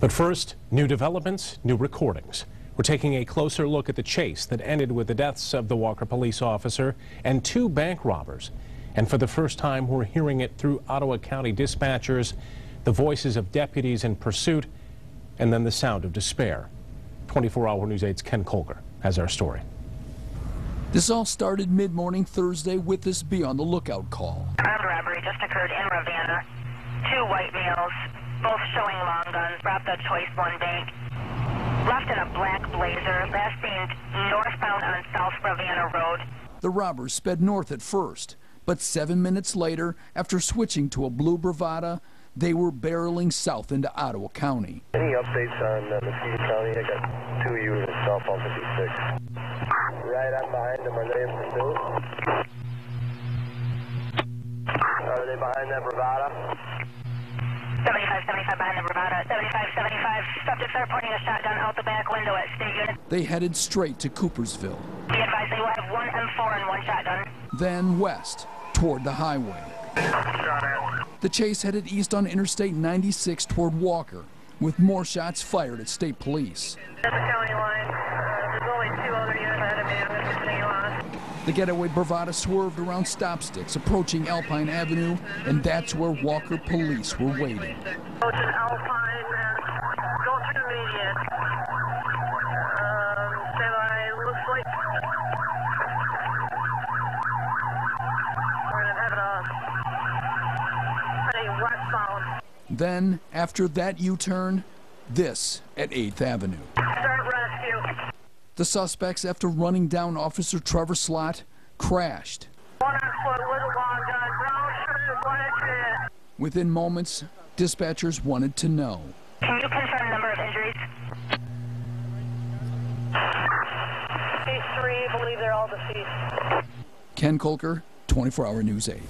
But first, new developments, new recordings. We're taking a closer look at the chase that ended with the deaths of the Walker police officer and two bank robbers. And for the first time, we're hearing it through Ottawa County dispatchers, the voices of deputies in pursuit, and then the sound of despair. 24-hour News 8's Ken Kolker has our story. This all started mid-morning Thursday with this Be on the Lookout call. Armed robbery just occurred in Ravenna. Two white males, both showing long guns, robbed the ChoiceOne Bank. Left in a black blazer, last seen northbound on South Ravenna Road. The robbers sped north at first, but seven minutes later, after switching to a blue Bravada, they were barreling south into Ottawa County. Any updates on uh, Muskegon County? I got two units southbound 56. Right on behind them. Are they in pursuit? Are they behind that Bravada? 75, 75 behind the Bravada. 75, 75. Subjects are pointing a shotgun out the back window at state unit. They headed straight to Coopersville, Be advised they will have one M4 and one shotgun. then west toward the highway. The chase headed east on Interstate 96 toward Walker, with more shots fired at state police. That's the county line. Uh, there's only two other units ahead of me. I'm going to continue on. The getaway Bravada swerved around stop sticks approaching Alpine Avenue, and that's where Walker police were waiting. Alpine go through the. Um, I looks like we're gonna have it on. Heading westbound. Then, after that U-turn, this at 8th Avenue. The suspects, after running down Officer Trevor Slot, crashed. One on foot with a long gun. Brown shirt, black hat. Within moments, dispatchers wanted to know. Can you confirm the number of injuries? Case three, believe they're all deceased. Ken Kolker, 24 Hour News 8.